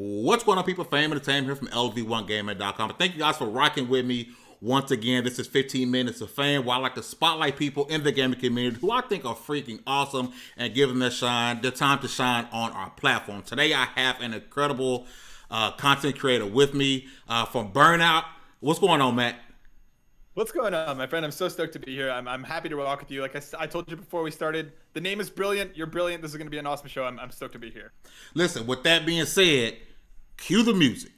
What's going on, people? Fame Entertainment here from LV1Gaming.com. Thank you guys for rocking with me once again. This is 15 minutes of fame where I like to spotlight people in the gaming community who I think are freaking awesome and give them their shine, their time to shine on our platform. Today, I have an incredible uh, content creator with me uh, from Burnout. What's going on, Matt? What's going on, my friend? I'm so stoked to be here. I'm, I'm happy to walk with you. Like I, I told you before we started, the name is brilliant. You're brilliant. This is going to be an awesome show. I'm, I'm stoked to be here. Listen, with that being said, cue the music.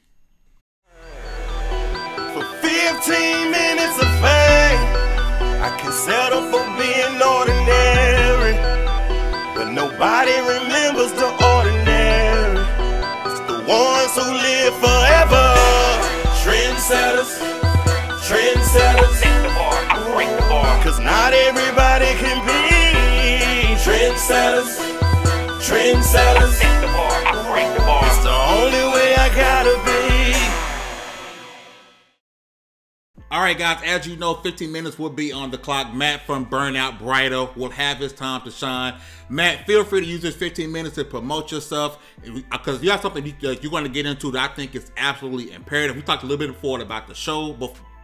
For 15 minutes of fame, I can settle for being ordinary. But nobody remembers the ordinary. It's the ones who live forever. Trendsetters trendsetters. Set the bar, I break the bar. Cause not everybody can be trendsetters. Trendsetters. Set the bar, I break the bar. It's the only way I gotta be. All right, guys, as you know, 15 minutes will be on the clock. Matt from Burnout Brighter will have his time to shine. Matt, feel free to use this 15 minutes to promote yourself because you have something you're going to get into that I think is absolutely imperative. We talked a little bit before about the show,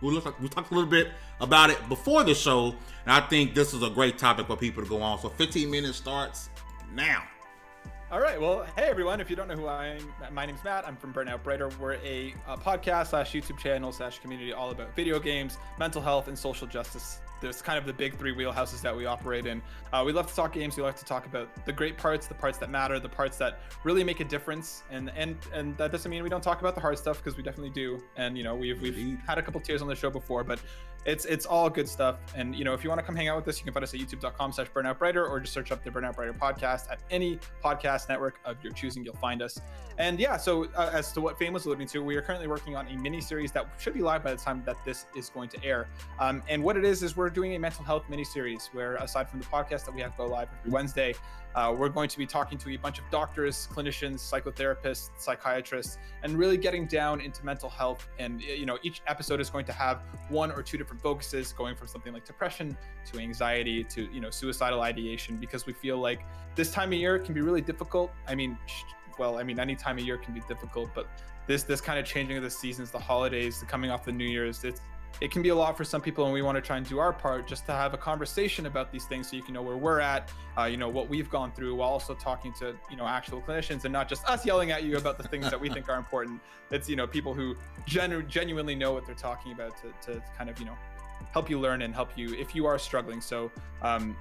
we, look, we talked a little bit about it before the show, and I think this is a great topic for people to go on. So 15 minutes starts now. All right. Well, hey everyone. If you don't know who I am, my name's Matt. I'm from Burnout Brighter. We're a, a podcast slash YouTube channel slash community all about video games, mental health, and social justice there's kind of the big three wheelhouses that we operate in. Uh, we love to talk games. We like to talk about the great parts, the parts that matter, the parts that really make a difference. And and and that doesn't mean we don't talk about the hard stuff because we definitely do. And you know we've we've had a couple tears on the show before, but it's it's all good stuff. And you know if you want to come hang out with us, you can find us at youtube.com/slash Burnout Brighter or just search up the Burnout Brighter podcast at any podcast network of your choosing. You'll find us. And yeah, so uh, as to what Fame was alluding to, we are currently working on a mini series that should be live by the time that this is going to air. Um, and what it is is we're doing a mental health mini series where, aside from the podcast that we have go live every Wednesday, uh, we're going to be talking to a bunch of doctors, clinicians, psychotherapists, psychiatrists, and really getting down into mental health. And you know, each episode is going to have one or two different focuses, going from something like depression to anxiety to you know suicidal ideation, because we feel like this time of year can be really difficult. I mean well. I mean, any time of year can be difficult, but this this kind of changing of the seasons, the holidays, the coming off the New Year's, it's it can be a lot for some people, and we want to try and do our part just to have a conversation about these things, so you can know where we're at, uh, you know what we've gone through, while also talking to you know actual clinicians and not just us yelling at you about the things that we think are important. It's you know people who genu- genuinely know what they're talking about to, to kind of you know help you learn and help you if you are struggling. So um,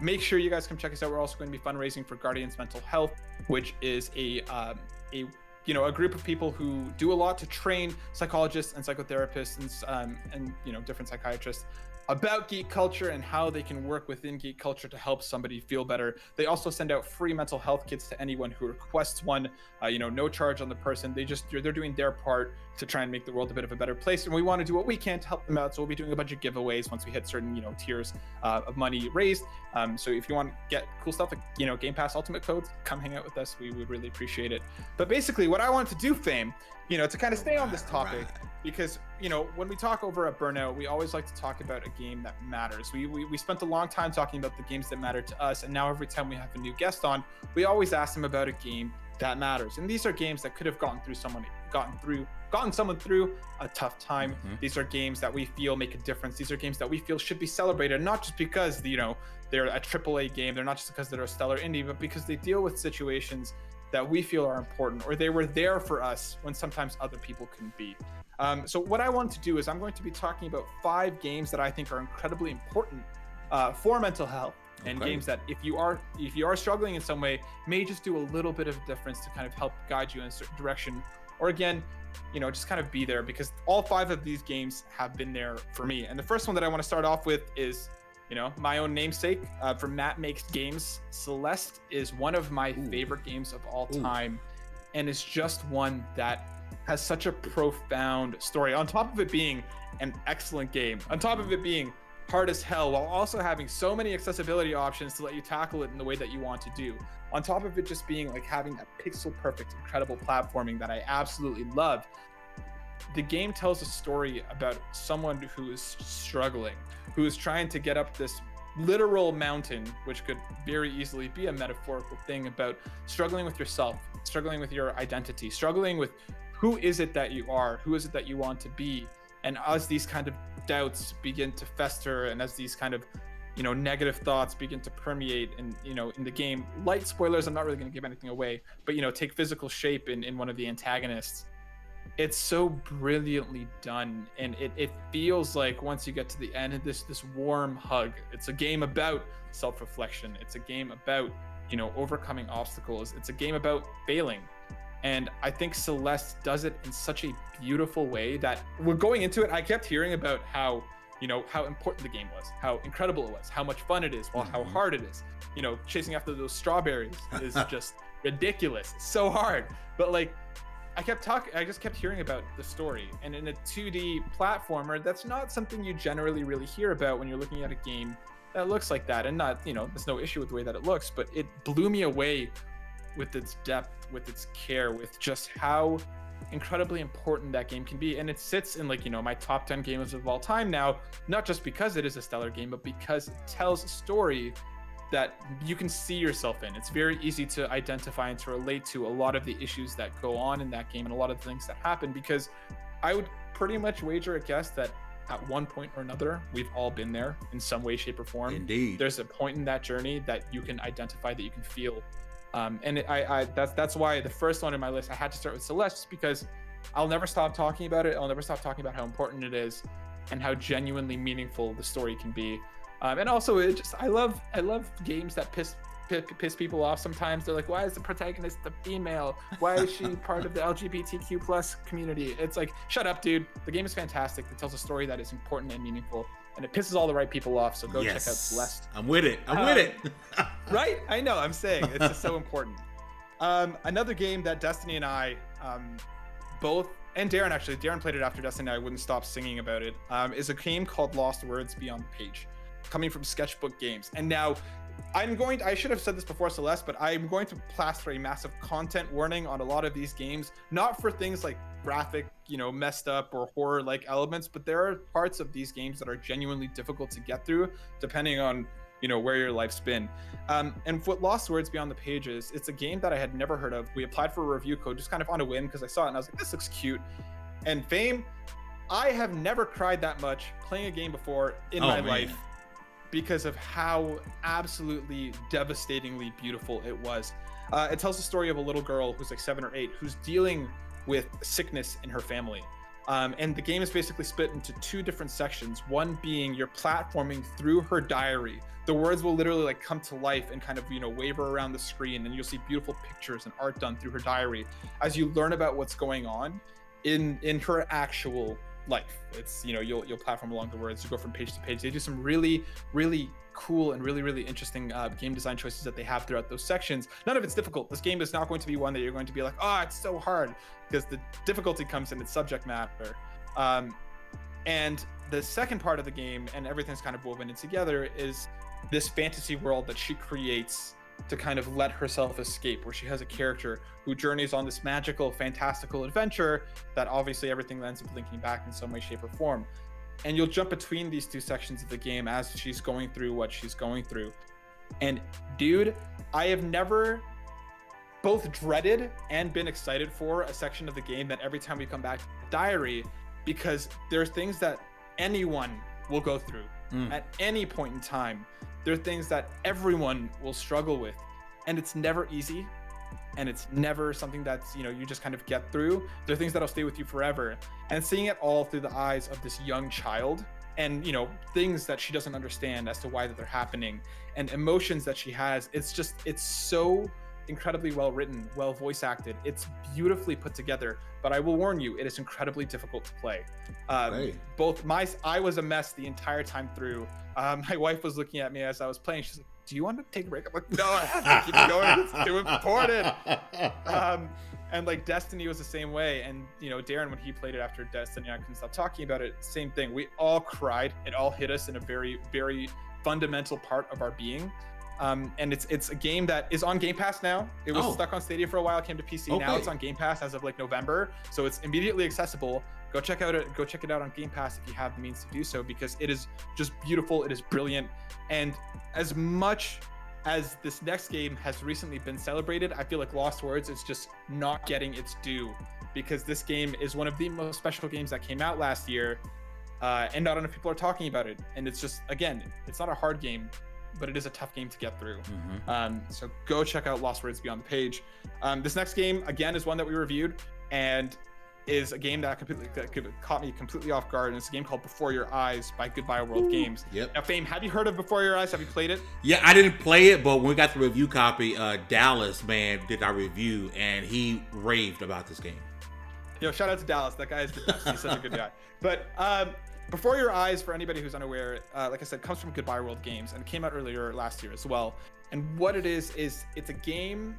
make sure you guys come check us out. We're also going to be fundraising for Guardians Mental Health, which is a um, a you know a group of people who do a lot to train psychologists and psychotherapists and um, and you know different psychiatrists about geek culture and how they can work within geek culture to help somebody feel better. They also send out free mental health kits to anyone who requests one. Uh, you know, no charge on the person. They just they're doing their part to try and make the world a bit of a better place, and we want to do what we can to help them out. So we'll be doing a bunch of giveaways once we hit certain you know tiers uh, of money raised. Um, so if you want to get cool stuff like you know Game Pass Ultimate codes, come hang out with us. We would really appreciate it. But basically, what I want to do, Fame, you know, to kind of stay on this topic because you know when we talk over at burnout we always like to talk about a game that matters. We, we we spent a long time talking about the games that matter to us and now every time we have a new guest on we always ask them about a game that matters. And these are games that could have gotten through someone gotten through gotten someone through a tough time. Mm-hmm. these are games that we feel make a difference. These are games that we feel should be celebrated not just because you know they're a triple a game. They're not just because they're a stellar indie but because they deal with situations that we feel are important or they were there for us when sometimes other people couldn't be. Um, so what I want to do is I'm going to be talking about five games that I think are incredibly important uh, for mental health and okay. games that if you are if you are struggling in some way may just do a little bit of a difference to kind of help guide you in a certain direction. Or again you know just kind of be there because all five of these games have been there for me. And the first one that i want to start off with is you know my own namesake uh, from matt makes games celeste is one of my Ooh. favorite games of all time Ooh. and it's just one that has such a profound story. On top of it being an excellent game, on top of it being hard as hell, while also having so many accessibility options to let you tackle it in the way that you want to do. On top of it just being like having that pixel perfect, incredible platforming that I absolutely love. The game tells a story about someone who is struggling, who is trying to get up this literal mountain, which could very easily be a metaphorical thing about struggling with yourself, struggling with your identity, struggling with who is it that you are, who is it that you want to be, and as these kind of doubts begin to fester, and as these kind of you know negative thoughts begin to permeate and you know in the game light spoilers i'm not really going to give anything away but you know take physical shape in, in one of the antagonists it's so brilliantly done and it, it feels like once you get to the end this this warm hug. It's a game about self-reflection. It's a game about you know overcoming obstacles. It's a game about failing. And i think celeste does it in such a beautiful way that we're going into it i kept hearing about how you know how important the game was how incredible it was how much fun it is while how Mhm. hard it is. You know chasing after those strawberries is just ridiculous. It's so hard. But like i kept talking i just kept hearing about the story. And in a 2d platformer that's not something you generally really hear about when you're looking at a game that looks like that. And not you know there's no issue with the way that it looks but it blew me away with its depth with its care with just how incredibly important that game can be. And it sits in like you know my top 10 games of all time now not just because it is a stellar game but because it tells a story that you can see yourself in. It's very easy to identify and to relate to a lot of the issues that go on in that game and a lot of the things that happen because i would pretty much wager a guess that at one point or another we've all been there in some way shape or form. Indeed. there's a point in that journey that you can identify that you can feel um, and it, I, I that's that's why the first one in my list i had to start with celeste because i'll never stop talking about it. I'll never stop talking about how important it is and how genuinely meaningful the story can be um, and also it just i love i love games that piss piss people off sometimes they're like why is the protagonist a female why is she part of the lgbtq plus community it's like shut up dude the game is fantastic it tells a story that is important and meaningful and it pisses all the right people off so go check out celeste I'm with it. I'm Um, with it. right? I know. I'm saying it's just so important. Um, another game that Destiny and I um, both, and Darren actually, Darren played it after Destiny. and I wouldn't stop singing about it. Um, is a game called Lost Words Beyond the Page, coming from Sketchbook Games. And now, I'm going. To, I should have said this before Celeste, but I'm going to plaster a massive content warning on a lot of these games, not for things like graphic, you know, messed up or horror-like elements, but there are parts of these games that are genuinely difficult to get through, depending on you know where your life's been um, and what lost words beyond the pages it's a game that i had never heard of we applied for a review code just kind of on a whim because i saw it and i was like this looks cute and fame i have never cried that much playing a game before in Oh, my man. life because of how absolutely devastatingly beautiful it was uh, it tells the story of a little girl who's like seven or eight who's dealing with sickness in her family um, and the game is basically split into two different sections. One being you're platforming through her diary. The words will literally like come to life and kind of you know waver around the screen, and you'll see beautiful pictures and art done through her diary as you learn about what's going on in in her actual life. It's you know you'll you'll platform along the words. You go from page to page. They do some really really cool and really really interesting uh, game design choices that they have throughout those sections. None of it's difficult. This game is not going to be one that you're going to be like, oh, it's so hard because the difficulty comes in its subject matter. Um, and the second part of the game, and everything's kind of woven in together, is this fantasy world that she creates to kind of let herself escape, where she has a character who journeys on this magical, fantastical adventure that obviously everything ends up linking back in some way, shape, or form. And you'll jump between these two sections of the game as she's going through what she's going through. And dude, I have never both dreaded and been excited for a section of the game that every time we come back diary because there's things that anyone will go through Mm. at any point in time there are things that everyone will struggle with. And it's never easy. And it's never something that's you know you just kind of get through. There are things that'll stay with you forever. And seeing it all through the eyes of this young child and you know things that she doesn't understand as to why that they're happening and emotions that she has it's just it's so incredibly well written well voice acted it's beautifully put together but i will warn you it is incredibly difficult to play um, Hey. both my i was a mess the entire time through um, my wife was looking at me as i was playing she's like do you want to take a break i'm like no i have to keep going it's too important um, and like Destiny was the same way. And you know, Darren, when he played it after Destiny, I couldn't stop talking about it. Same thing. We all cried. It all hit us in a very, very fundamental part of our being. Um, and it's it's a game that is on Game Pass now. It was Oh. stuck on Stadia for a while, came to PC. Now it's on Game Pass as of like November, so it's immediately accessible. Go check out it. Go check it out on Game Pass if you have the means to do so, because it is just beautiful. It is brilliant, and as much as this next game has recently been celebrated, I feel like Lost Words is just not getting its due because this game is one of the most special games that came out last year, uh, and not enough people are talking about it. And it's just again, it's not a hard game, but it is a tough game to get through. Mm-hmm. Um, so go check out Lost Words Beyond the Page. Um, this next game again is one that we reviewed and is a game that completely that caught me completely off guard. And it's a game called Before Your Eyes by Goodbye World Games. Yep. Now, Fame, have you heard of Before Your Eyes? Have you played it? Yeah, I didn't play it, but when we got the review copy, uh, DallazMan did our review, and he raved about this game. Yo, shout out to Dallas. That guy is the best. He's such a good guy. But um, Before Your Eyes, for anybody who's unaware, uh, like I said, comes from Goodbye World Games and came out earlier last year as well. And what it is is it's a game.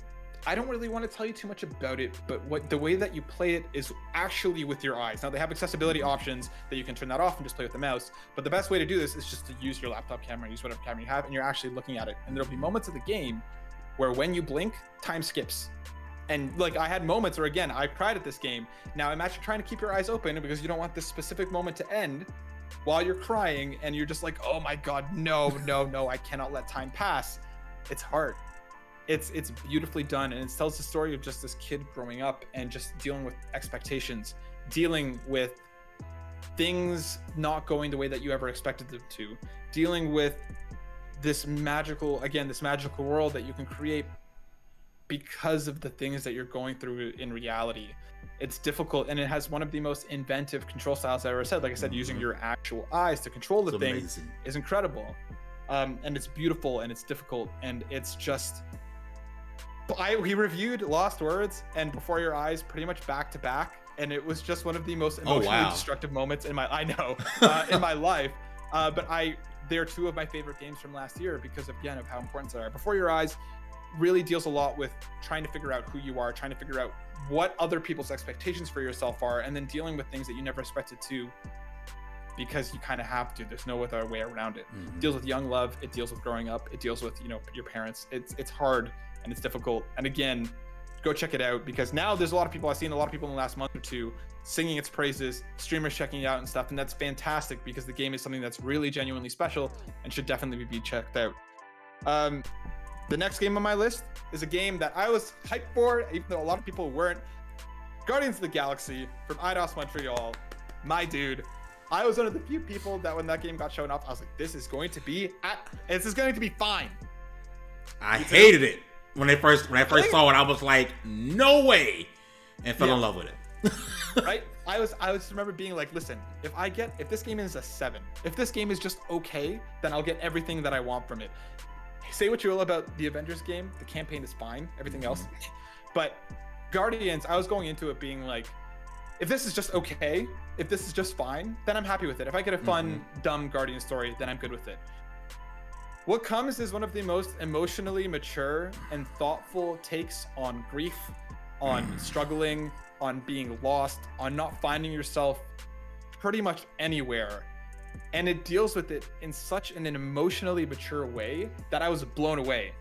I don't really want to tell you too much about it, but what the way that you play it is actually with your eyes. Now they have accessibility options that you can turn that off and just play with the mouse. But the best way to do this is just to use your laptop camera, use whatever camera you have, and you're actually looking at it. And there'll be moments of the game where when you blink, time skips. And like I had moments where again I cried at this game. Now imagine trying to keep your eyes open because you don't want this specific moment to end while you're crying and you're just like, oh my god, no, no, no, I cannot let time pass. It's hard. It's it's beautifully done and it tells the story of just this kid growing up and just dealing with expectations, dealing with things not going the way that you ever expected them to, dealing with this magical again, this magical world that you can create because of the things that you're going through in reality. It's difficult and it has one of the most inventive control styles I ever said. Like I said, using Mhm. your actual eyes to control the It's thing amazing. is incredible. Um, and it's beautiful and it's difficult and it's just I we reviewed Lost Words and Before Your Eyes pretty much back to back, and it was just one of the most Oh, emotionally wow. destructive moments in my I know uh, in my life. Uh, but I they're two of my favorite games from last year because again of how important they are. Before Your Eyes really deals a lot with trying to figure out who you are, trying to figure out what other people's expectations for yourself are, and then dealing with things that you never expected to because you kind of have to. There's no other way around it Mhm. deals with young love it deals with growing up it deals with you know your parents it's it's hard and it's difficult and again go check it out because now there's a lot of people i've seen a lot of people in the last month or two singing its praises streamers checking it out and stuff and that's fantastic because the game is something that's really genuinely special and should definitely be checked out um the next game on my list is a game that i was hyped for even though a lot of people weren't guardians of the galaxy from Eidos Montreal my dude I was one of the few people that when that game got shown off, I was like, this is going to be at, this is going to be fine. I You hated it when they first when I first saw it. I was like, no way, and fell in love with it. Right? I was I was remember being like, listen, if I get if this game is a seven, if this game is just okay, then I'll get everything that I want from it. Say what you will about the Avengers game, the campaign is fine, everything else. Mhm. But Guardians, I was going into it being like, if this is just okay, if this is just fine, then I'm happy with it. If I get a fun, mhm. dumb Guardian story, then I'm good with it. What comes is one of the most emotionally mature and thoughtful takes on grief, on mm. struggling, on being lost, on not finding yourself pretty much anywhere. And it deals with it in such an emotionally mature way that I was blown away.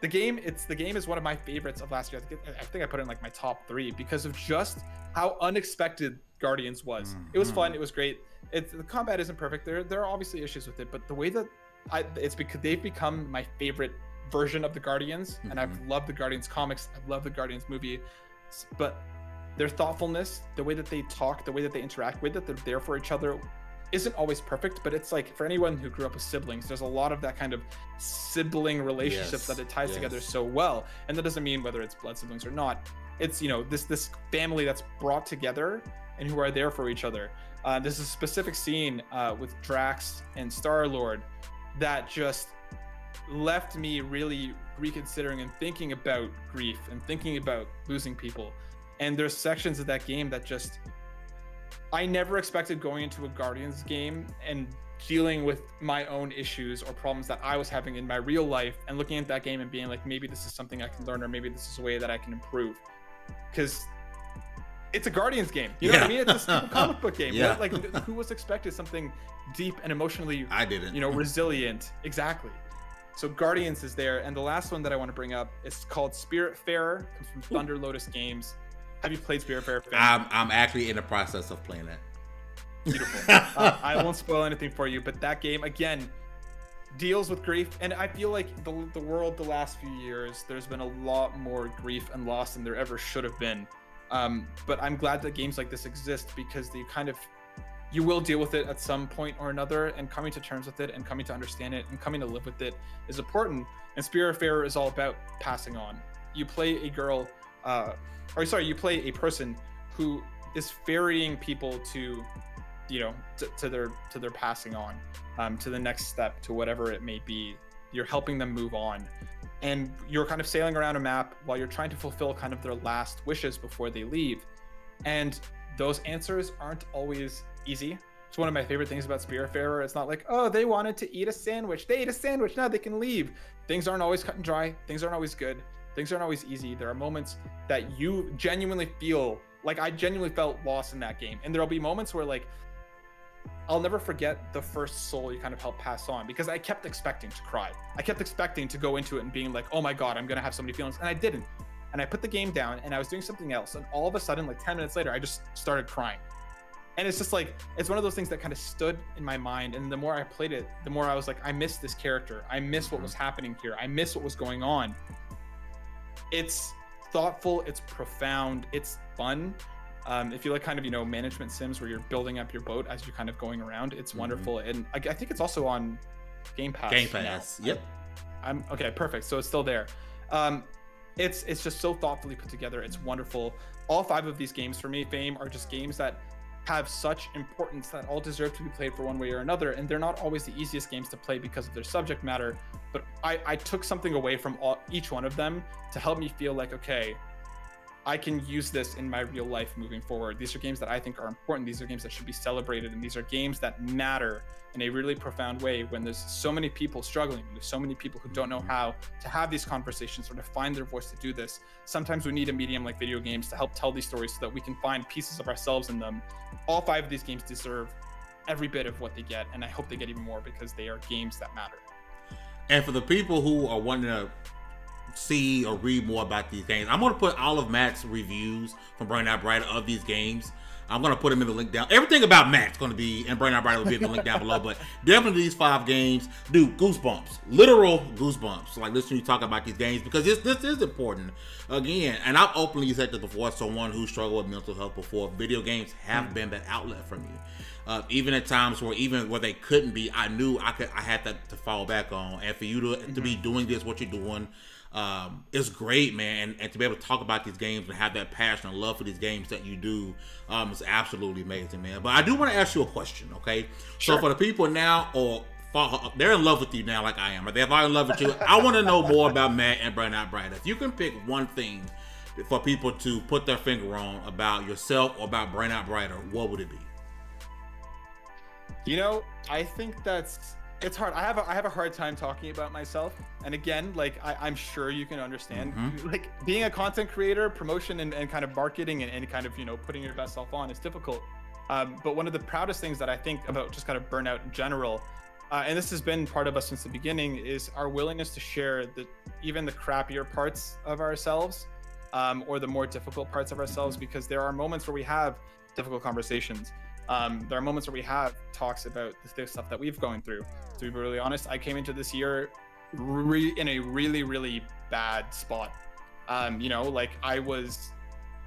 The game, it's the game is one of my favorites of last year. I think, I think I put it in like my top three because of just how unexpected Guardians was. It was fun. Mm-hmm. It was great. It's the combat isn't perfect. There, there are obviously issues with it, but the way that I, it's because they've become my favorite version of the Guardians, and I've mm-hmm. loved the Guardians comics. I've loved the Guardians movie, but their thoughtfulness, the way that they talk, the way that they interact, the way that they're there for each other, isn't always perfect. But it's like for anyone who grew up with siblings, there's a lot of that kind of sibling relationships Yes, that it ties together so well, and that doesn't mean whether it's blood siblings or not. It's you know this this family that's brought together and who are there for each other. Uh, there's a specific scene uh, with Drax and Star Lord that just left me really reconsidering and thinking about grief and thinking about losing people. And there's sections of that game that just I never expected going into a Guardians game and dealing with my own issues or problems that I was having in my real life and looking at that game and being like maybe this is something I can learn or maybe this is a way that I can improve. Cuz it's a Guardians game. You know what I mean? It's a comic book game. Yeah. Like who was expected something deep and emotionally I didn't. you know, resilient. Exactly. So Guardians is there, and the last one that I want to bring up is called Spiritfarer. Comes from Thunder Lotus Games. Have you played Spiritfarer? Finn? I'm I'm actually in the process of playing it. Beautiful. uh, I won't spoil anything for you, but that game again, deals with grief and i feel like the, the world the last few years there's been a lot more grief and loss than there ever should have been um, but i'm glad that games like this exist because they kind of you will deal with it at some point or another and coming to terms with it and coming to understand it and coming to live with it is important and spiritfarer is all about passing on you play a girl uh, or sorry you play a person who is ferrying people to you know to, to their to their passing on um, to the next step to whatever it may be you're helping them move on and you're kind of sailing around a map while you're trying to fulfill kind of their last wishes before they leave and those answers aren't always easy it's one of my favorite things about Spiritfarer. It's not like, oh, they wanted to eat a sandwich. They ate a sandwich. Now they can leave. Things aren't always cut and dry. Things aren't always good. Things aren't always easy. There are moments that you genuinely feel like I genuinely felt lost in that game. And there'll be moments where like I'll never forget the first soul you kind of helped pass on because I kept expecting to cry. I kept expecting to go into it and being like, oh my God, I'm going to have so many feelings. And I didn't. And I put the game down and I was doing something else. And all of a sudden, like 10 minutes later, I just started crying. And it's just like, it's one of those things that kind of stood in my mind. And the more I played it, the more I was like, I miss this character. I miss what was mm-hmm. happening here. I miss what was going on. It's thoughtful, it's profound, it's fun um, if you like kind of you know management sims where you're building up your boat as you're kind of going around, it's mm-hmm. wonderful. And I, I, think it's also on Game Pass. Game Pass. Now. Yep. I'm okay. Perfect. So it's still there. Um, it's it's just so thoughtfully put together. It's wonderful. All five of these games for me, Fame, are just games that have such importance that all deserve to be played for one way or another. And they're not always the easiest games to play because of their subject matter. But I, I took something away from all, each one of them to help me feel like, okay, I can use this in my real life moving forward. These are games that I think are important. These are games that should be celebrated, and these are games that matter in a really profound way when there's so many people struggling, when there's so many people who don't know mm-hmm. how to have these conversations or to find their voice to do this. Sometimes we need a medium like video games to help tell these stories so that we can find pieces of ourselves in them. All five of these games deserve every bit of what they get, and I hope they get even more because they are games that matter. And for the people who are wanting to see or read more about these games. I'm going to put all of Matt's reviews from Burnout Brighter of these games. I'm going to put them in the link down. Everything about Matt's going to be, and Burnout Brighter will be in the link down below. But definitely these five games, dude, goosebumps. Literal goosebumps. Like listening to you talk about these games because this, this is important. Again, and I've openly said this before, someone who struggled with mental health before, video games have mm. been that outlet for me. Uh, even at times where even where they couldn't be, I knew I could I had that to fall back on. And for you to, mm-hmm. to be mm-hmm. doing this, what you're doing, um, it's great, man, and, and, to be able to talk about these games and have that passion and love for these games that you do um, is absolutely amazing, man. But I do want to ask you a question, okay? Sure. So for the people now, or they're in love with you now, like I am, or they're in love with you. I want to know more about Matt and Burnout Brighter. If you can pick one thing for people to put their finger on about yourself or about Burnout Brighter, what would it be? You know, I think that's it's hard. I have a, I have a hard time talking about myself. And again, like I, am sure you can understand, mm-hmm. like being a content creator, promotion and, and kind of marketing and, and kind of you know putting your best self on is difficult. Um, but one of the proudest things that I think about just kind of burnout in general, uh, and this has been part of us since the beginning, is our willingness to share the even the crappier parts of ourselves, um, or the more difficult parts of ourselves, because there are moments where we have difficult conversations. Um, there are moments where we have talks about the stuff that we've gone through. To be really honest, I came into this year re- in a really, really bad spot. Um, you know, like I was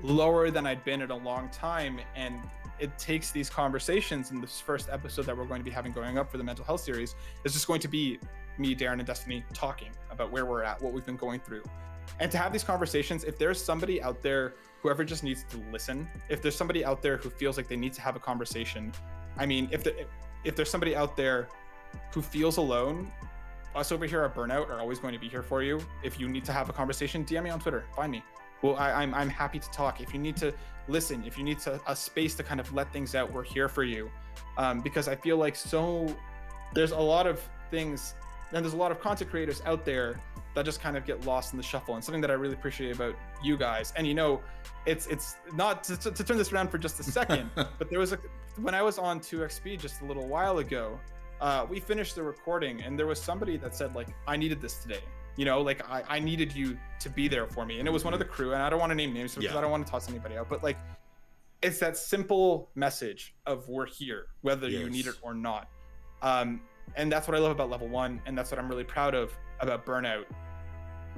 lower than I'd been in a long time, and it takes these conversations. in this first episode that we're going to be having going up for the mental health series is just going to be me, Darren, and Destiny talking about where we're at, what we've been going through, and to have these conversations. If there's somebody out there whoever just needs to listen. If there's somebody out there who feels like they need to have a conversation, I mean, if the, if there's somebody out there who feels alone, us over here at Burnout are always going to be here for you. If you need to have a conversation, DM me on Twitter. Find me. Well, I, am I'm, I'm happy to talk. If you need to listen, if you need to, a space to kind of let things out, we're here for you. Um, because I feel like so there's a lot of things, and there's a lot of content creators out there that just kind of get lost in the shuffle. And something that I really appreciate about you guys, and you know, it's it's not to, to, to turn this around for just a second, but there was a when I was on 2xp just a little while ago, uh, we finished the recording, and there was somebody that said like, I needed this today. You know, like I, I needed you to be there for me, and it was one of the crew. And I don't want to name names because yeah. I don't want to toss anybody out, but like, it's that simple message of we're here, whether yes. you need it or not. Um, and that's what I love about level one, and that's what I'm really proud of about Burnout,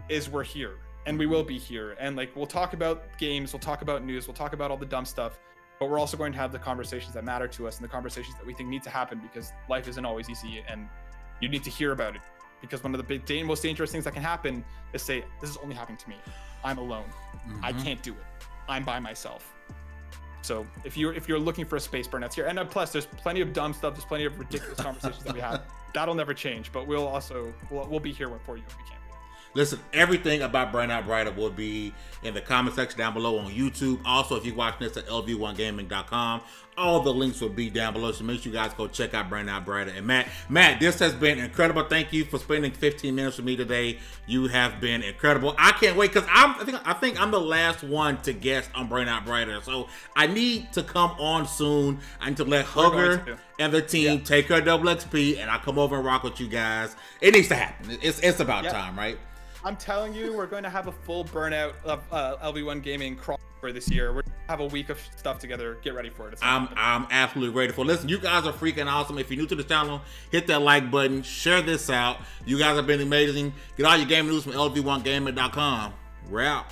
is we're here and we will be here, and like we'll talk about games, we'll talk about news, we'll talk about all the dumb stuff, but we're also going to have the conversations that matter to us and the conversations that we think need to happen because life isn't always easy, and you need to hear about it because one of the big, most dangerous things that can happen is say, "This is only happening to me. I'm alone. Mm-hmm. I can't do it. I'm by myself." So if you're if you're looking for a space burnouts here, and uh, plus there's plenty of dumb stuff, there's plenty of ridiculous conversations that we have. That'll never change, but we'll also we'll, we'll be here for you if we can. Listen, everything about Burnout Brighter will be in the comment section down below on YouTube. Also, if you're watching this at lv1gaming.com, all the links will be down below. So make sure you guys go check out Burnout Brighter. And Matt, Matt, this has been incredible. Thank you for spending 15 minutes with me today. You have been incredible. I can't wait because I'm I think I think I'm the last one to guest on Burnout Brighter. So I need to come on soon. I need to let Hugger and the team yeah. take her double XP and I come over and rock with you guys. It needs to happen. It's it's about time, right? I'm telling you, we're going to have a full burnout of uh, LV1 gaming crossover this year. We're have a week of stuff together. Get ready for it. I'm I'm absolutely ready for. It. Listen, you guys are freaking awesome. If you're new to the channel, hit that like button, share this out. You guys have been amazing. Get all your game news from LV1Gaming.com. We're out.